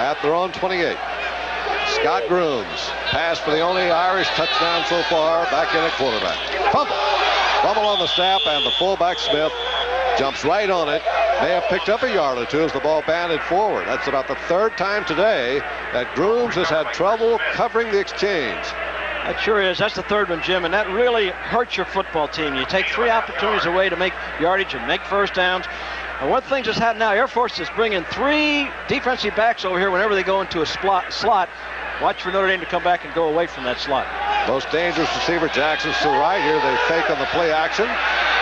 at their own 28. Scott Grooms, pass for the only Irish touchdown so far, back in at quarterback. Fumble. Fumble on the snap, and the fullback Smith jumps right on it. May have picked up a yard or two as the ball banded forward. That's about the third time today that Grooms has had trouble covering the exchange. That sure is. That's the third one, Jim, and that really hurts your football team. You take three opportunities away to make yardage and make first downs. And one thing just happened now, Air Force is bringing three defensive backs over here whenever they go into a slot. slot. Watch for Notre Dame to come back and go away from that slot. Most dangerous receiver, Jackson's to the right here. They fake on the play action.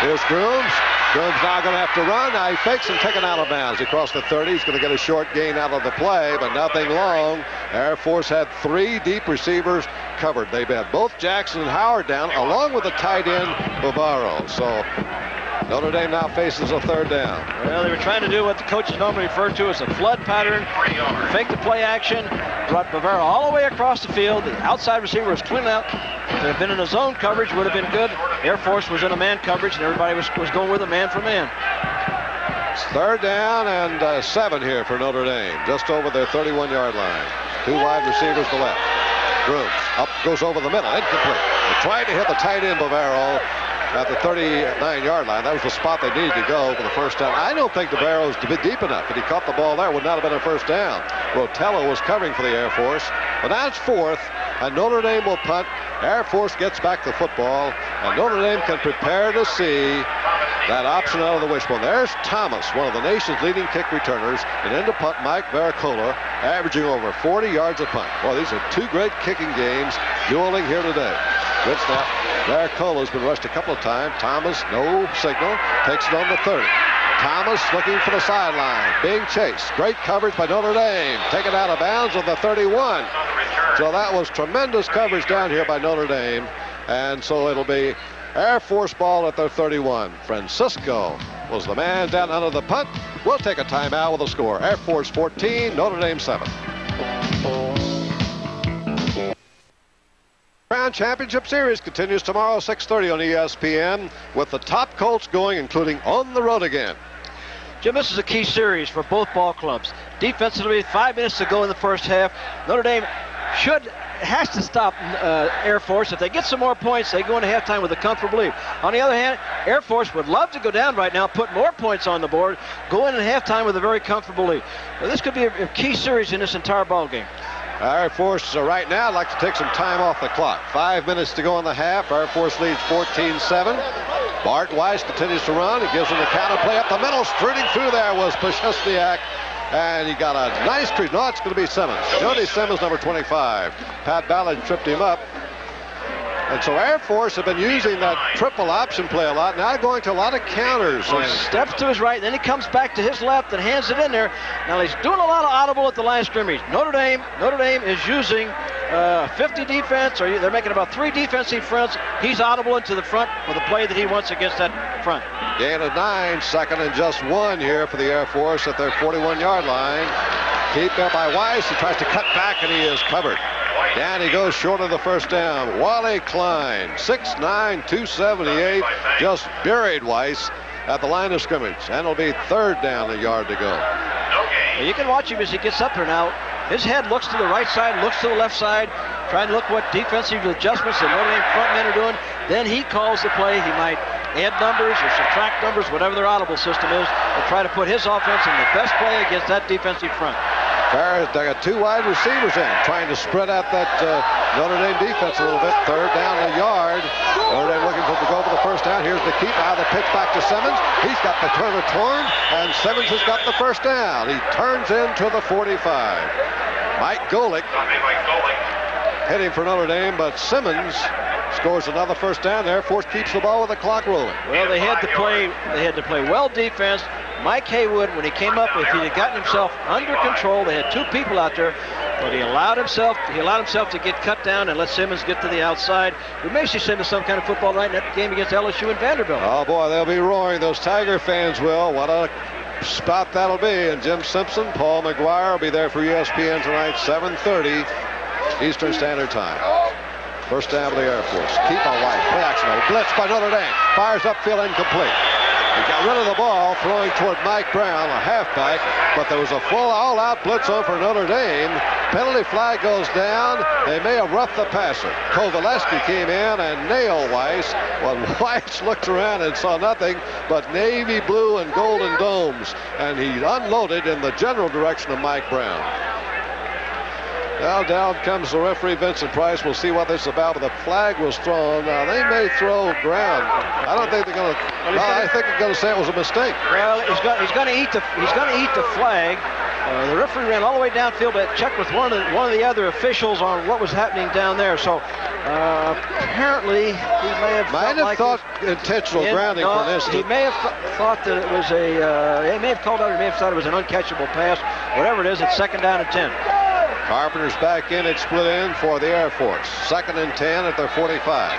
Here's Grooms. Grooms now going to have to run. Now he fakes and taken out of bounds. Across the 30, he's going to get a short gain out of the play, but nothing long. Air Force had three deep receivers covered. They've had both Jackson and Howard down, along with the tight end, Bavaro. So Notre Dame now faces a third down. Well, they were trying to do what the coaches normally refer to as a flood pattern. Fake the play action, brought Bavaro all the way across the field. The outside receiver was twin out. If they had been in a zone coverage, would have been good. Air Force was in a man coverage, and everybody was, was going with a man for man. It's third down and uh, seven here for Notre Dame, just over their 31-yard line. Two wide receivers to left. Grooms up goes over the middle, incomplete. They tried to hit the tight end Bavaro, at the 39-yard line. That was the spot they needed to go for the first down. I don't think Bavaro was deep enough. If he caught the ball there, would not have been a first down. Rotello was covering for the Air Force. But now it's fourth, and Notre Dame will punt. Air Force gets back the football, and Notre Dame can prepare to see that option out of the wishbone. There's Thomas, one of the nation's leading kick returners, and into punt Mike Varacola, averaging over 40 yards a punt. Well, these are two great kicking games dueling here today. Good snap. Varacola has been rushed a couple of times. Thomas, no signal, takes it on the 30. Thomas looking for the sideline, being chased. Great coverage by Notre Dame. Taken out of bounds on the 31. So that was tremendous coverage down here by Notre Dame. And so it'll be Air Force ball at their 31. Francisco was the man down under the punt. We'll take a timeout with a score. Air Force 14, Notre Dame 7. Championship Series continues tomorrow 6.30 on ESPN with the top Colts going, including on the road again. Jim, this is a key series for both ball clubs. Defensively, five minutes to go in the first half. Notre Dame should has to stop uh, Air Force. If they get some more points, they go into halftime with a comfortable lead. On the other hand, Air Force would love to go down right now, put more points on the board, go in at halftime with a very comfortable lead. Well, this could be a, a key series in this entire ball game. Air Force uh, right now like to take some time off the clock. Five minutes to go in the half. Air Force leads 14-7. Bart Weiss continues to run. He gives him the counter play up the middle. Strutting through there was Pashesniak. And he got a nice treat. No, it's going to be Simmons. Jody Simmons, number 25. Pat Ballard tripped him up. And so Air Force have been using that triple option play a lot. Now going to a lot of counters. And steps to his right, and then he comes back to his left and hands it in there. Now he's doing a lot of audible at the line of scrimmage. Notre Dame, Notre Dame is using uh, 50 defense, or they're making about three defensive fronts. He's audible into the front for the play that he wants against that front. Gain of nine, second and just one here for the Air Force at their 41-yard line. Keep up by Weiss. He tries to cut back, and he is covered. And he goes short of the first down. Wally Kleine, 6'9", 278, just buried Weiss at the line of scrimmage. And it'll be third down, a yard to go. You can watch him as he gets up there now. His head looks to the right side, looks to the left side, trying to look what defensive adjustments the Notre Dame front men are doing. Then he calls the play. He might add numbers or subtract numbers, whatever their audible system is, to try to put his offense in the best play against that defensive front. They got two wide receivers in, trying to spread out that uh, Notre Dame defense a little bit. Third down a yard. Notre Dame looking for the go for the first down. Here's the keep out of the pitch back to Simmons. He's got the turner torn, and Simmons has got the first down. He turns into the 45. Mike Golic heading for Notre Dame, but Simmons scores another first down. there. Force keeps the ball with the clock rolling. Well, they had to play. They had to play well defense. Mike Haywood, when he came up, if he had gotten himself under control, they had two people out there, but he allowed himself. He allowed himself to get cut down and let Simmons get to the outside. We may see Simmons some kind of football right in that game against LSU and Vanderbilt. Oh boy, they'll be roaring. Those Tiger fans will. What a spot that'll be. And Jim Simpson, Paul McGuire will be there for ESPN tonight, 7:30 Eastern Standard Time. First down of the Air Force. Keep on white. Play action. Blitz by Notre Dame. Fires upfield incomplete. He got rid of the ball, throwing toward Mike Brown, a halfback, but there was a full all-out blitz over Notre Dame. Penalty flag goes down. They may have roughed the passer. Kovaleski came in and nailed Weiss. Well, Weiss looked around and saw nothing but navy blue and golden domes, and he unloaded in the general direction of Mike Brown. Now down comes the referee, Vincent Price. We'll see what this is about, but the flag was thrown. Now, they may throw ground. I don't think they're going to, well, I think they're going to say it was a mistake. Well, he's got he's going to eat the he's going to eat the flag. Uh, the referee ran all the way downfield, but checked with one of the, one of the other officials on what was happening down there. So uh, apparently he may have might have like thought intentional in, grounding no, for an instant. He may have th- thought that it was a. Uh, he may have called out. He may have thought it was an uncatchable pass. Whatever it is, it's second down and ten. Carpenter's back in. It's split in for the Air Force. Second and 10 at their 45.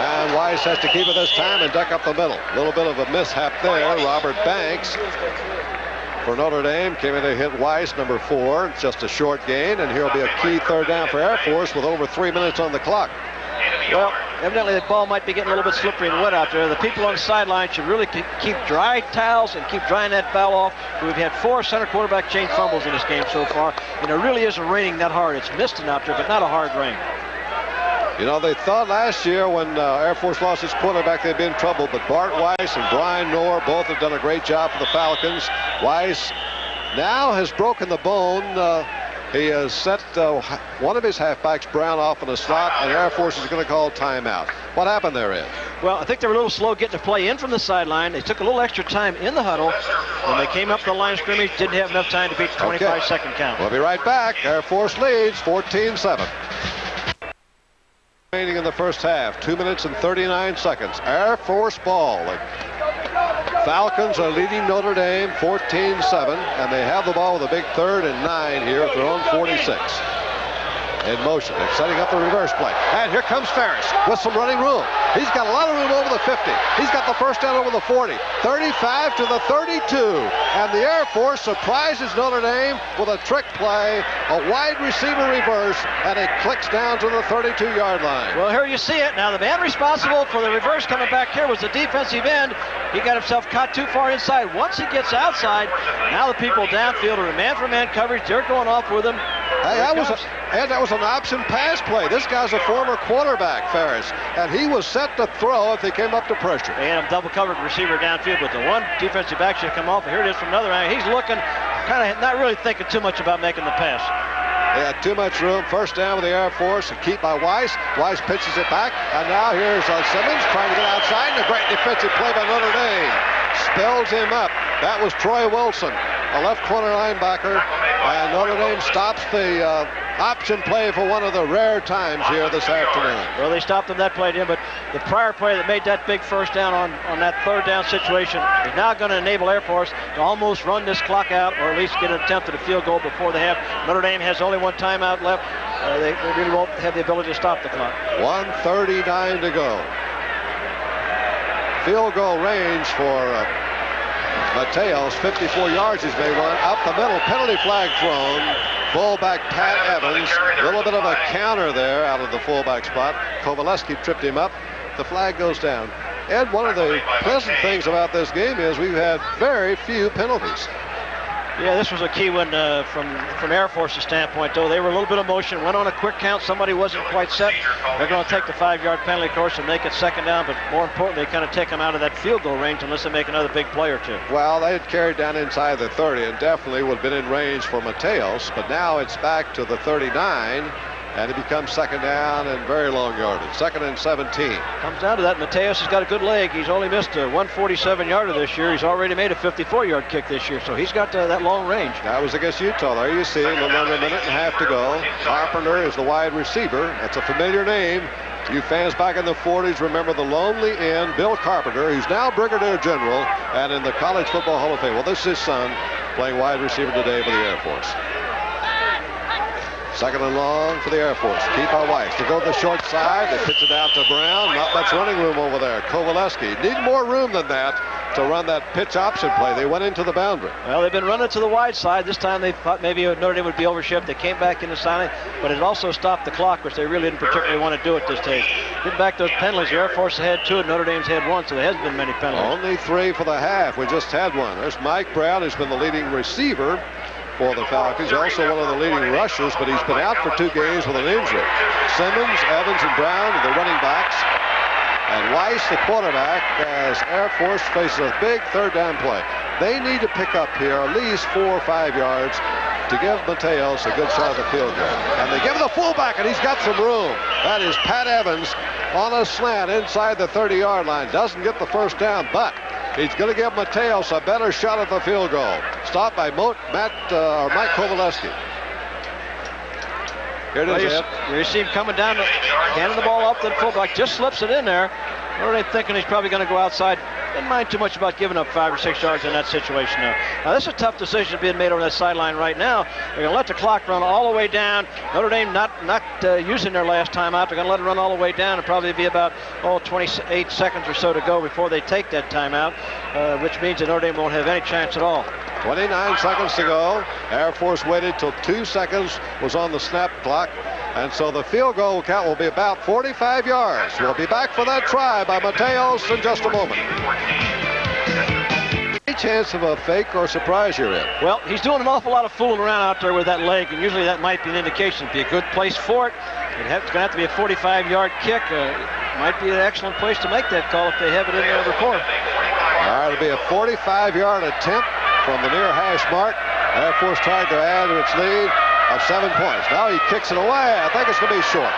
And Weiss has to keep it this time and duck up the middle. A little bit of a mishap there. Robert Banks for Notre Dame came in to hit Weiss, number four. Just a short gain, and here will be a key third down for Air Force with over three minutes on the clock. Well, evidently the ball might be getting a little bit slippery and wet out there. The people on the sideline should really keep dry towels and keep drying that foul off. We've had four center quarterback chain fumbles in this game so far, and it really isn't raining that hard. It's misting out there, but not a hard rain. You know, they thought last year when uh, Air Force lost its quarterback, they'd be in trouble, but Bart Weiss and Brian Knorr both have done a great job for the Falcons. Weiss now has broken the bone. Uh, he has set uh, one of his halfbacks, Brown, off in the slot, and Air Force is going to call timeout. What happened there, Ed? Well, I think they were a little slow getting the play in from the sideline. They took a little extra time in the huddle. When they came up the line of scrimmage, didn't have enough time to beat the 25-second okay. count. We'll be right back. Air Force leads 14-7. Remaining in the first half, two minutes and 39 seconds. Air Force ball. Falcons are leading Notre Dame 14-7, and they have the ball with a big third and nine here at their own 46 in motion. They're setting up the reverse play. And here comes Ferris with some running room. He's got a lot of room over the 50. He's got the first down over the 40. 35 to the 32. And the Air Force surprises Notre Dame with a trick play, a wide receiver reverse, and it clicks down to the 32-yard line. Well, here you see it. Now, the man responsible for the reverse coming back here was the defensive end. He got himself caught too far inside. Once he gets outside, now the people downfield are in man-for-man coverage. They're going off with him. Hey, that was, a, and that was an option pass play. This guy's a former quarterback, Ferris, and he was set to throw if they came up to pressure. They had him double covered receiver downfield, but the one defensive back should come off. And here it is from another angle. He's looking, kind of not really thinking too much about making the pass. They had too much room. First down with the Air Force. A keep by Weiss. Weiss pitches it back. And now here's uh, Simmons trying to get outside. And a great defensive play by Notre Dame. Spells him up. That was Troy Wilson, a left corner linebacker. And Notre Dame stops the uh, option play for one of the rare times here this afternoon. Well, they stopped him that play, Jim, but the prior play that made that big first down on, on that third down situation is now going to enable Air Force to almost run this clock out or at least get an attempt at a field goal before they have. Notre Dame has only one timeout left. Uh, they, they really won't have the ability to stop the clock. 139 to go. Field goal range for uh, Mateos, 54 yards he's made one. Up the middle, penalty flag thrown. Fullback Pat Evans, a little bit of a counter there out of the fullback spot. Kovaleski tripped him up. The flag goes down. And one of the pleasant things about this game is we've had very few penalties. Yeah, this was a key one uh, from from Air Force's standpoint, though. They were a little bit of motion, went on a quick count. Somebody wasn't quite set. They're going to take the five-yard penalty course and make it second down, but more importantly, kind of take them out of that field goal range unless they make another big play or two. Well, they had carried down inside the 30 and definitely would have been in range for Mateos, but now it's back to the 39 and it becomes second down and very long yardage. Second and 17. Comes down to that. Mateos has got a good leg. He's only missed a 147 yarder this year. He's already made a 54 yard kick this year, so he's got uh, that long range. That was against Utah. There you see, a little under a minute and a half to go. Carpenter is the wide receiver. That's a familiar name. You fans back in the 40s remember the lonely end, Bill Carpenter, who's now Brigadier General and in the College Football Hall of Fame. Well, this is his son playing wide receiver today for the Air Force. Second and long for the Air Force. Keep our Weiss. They go to the short side. They pitch it out to Brown. Not much running room over there. Kovaleski. Need more room than that to run that pitch option play. They went into the boundary. Well, they've been running to the wide side. This time they thought maybe Notre Dame would be overshipped. They came back into silent, but it also stopped the clock, which they really didn't particularly want to do at this stage. Get back those penalties. The Air Force had two, and Notre Dame's had one, so there hasn't been many penalties. Only three for the half. We just had one. There's Mike Brown, who's been the leading receiver for the Falcons. Also one of the leading rushers, but he's been out for two games with an injury. Simmons, Evans, and Brown the running backs. And Weiss, the quarterback, as Air Force faces a big third down play. They need to pick up here at least four or five yards to give Mateos a good shot at the field goal. And they give the fullback, and he's got some room. That is Pat Evans on a slant inside the 30-yard line. Doesn't get the first down, but He's going to give Mateos a better shot at the field goal. Stopped by Mo Matt uh, Mike Kovaleski. Here it well, is. You, you, see him coming down, handing the ball up to the fullback, just slips it in there. What are they thinking he's probably going to go outside. Didn't mind too much about giving up five or six yards in that situation now. Now this is a tough decision being made on that sideline right now. They're going to let the clock run all the way down. Notre Dame not not uh, using their last timeout. They're going to let it run all the way down and probably be about oh 28 seconds or so to go before they take that timeout, uh, which means that Notre Dame won't have any chance at all. 29 seconds to go. Air Force waited till two seconds was on the snap clock. And so the field goal count will be about 45 yards. We'll be back for that try by Mateos in just a moment. Any chance of a fake or surprise you're in? Well, he's doing an awful lot of fooling around out there with that leg, and usually that might be an indication. It'd be a good place for it. It's going to have to be a 45-yard kick. Uh, might be an excellent place to make that call if they have it in their report. All right, it'll be a 45-yard attempt from the near hash mark. Air Force tried to add to its lead of seven points. Now he kicks it away. I think it's going to be short.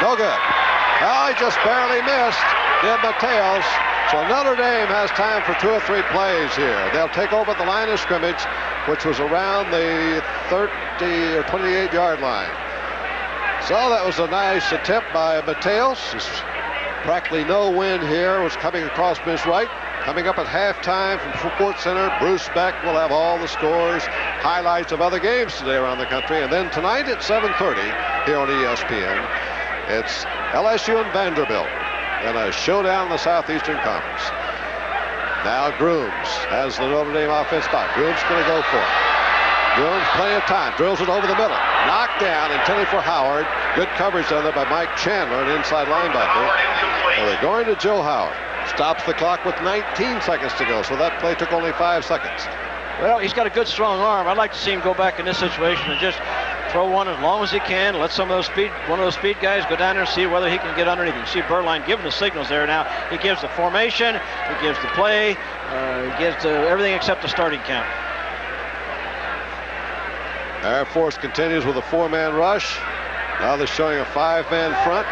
No good. Now he just barely missed. Did Mateos. So Notre Dame has time for two or three plays here. They'll take over the line of scrimmage, which was around the 30 or 28 yard line. So that was a nice attempt by Mateos. Practically no wind here was coming across Miss Wright. Coming up at halftime from Sports Center, Bruce Beck will have all the scores, highlights of other games today around the country. And then tonight at 7.30 here on ESPN, it's LSU and Vanderbilt in a showdown in the Southeastern Conference. Now Grooms has the Notre Dame offense back. Grooms going to go for it. Grooms plenty of time. Drills it over the middle. Knocked down, intended for Howard. Good coverage down there by Mike Chandler, an inside linebacker. And they're going to Joe Howard. Stops the clock with 19 seconds to go, so that play took only five seconds. Well, he's got a good strong arm. I'd like to see him go back in this situation and just throw one as long as he can. Let some of those speed, one of those speed guys go down there and see whether he can get underneath. You see Beuerlein giving the signals there now. He gives the formation, he gives the play, uh, he gives the, everything except the starting count. Air Force continues with a four-man rush. Now they're showing a five-man front.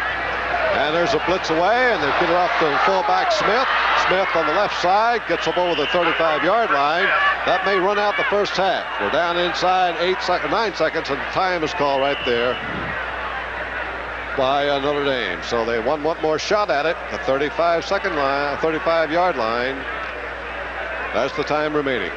And there's a blitz away, and they get it off to fullback Smith. Smith on the left side gets up over the 35-yard line. That may run out the first half. We're down inside eight seconds, nine seconds, and time is called right there by uh, Notre Dame. So they want one more shot at it. The 35-second line, 35-yard line. That's the time remaining.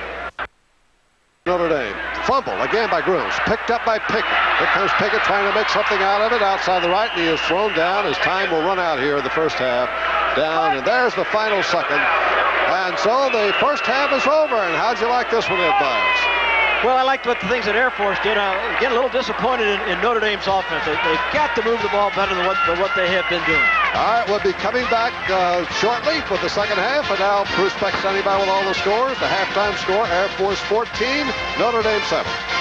Notre Dame. Fumble again by Grooms. Picked up by Pickett. Here comes Pickett trying to make something out of it outside the right, and he is thrown down. His time will run out here in the first half. Down, and there's the final second. And so the first half is over. And how'd you like this one, Ed? Well, I liked what the things that Air Force did. Uh, I get a little disappointed in, in Notre Dame's offense. They, have got to move the ball better than what, than what they have been doing. All right, we'll be coming back uh, shortly for the second half. And now Bruce Beck standing by with all the scores. The halftime score, Air Force 14, Notre Dame 7.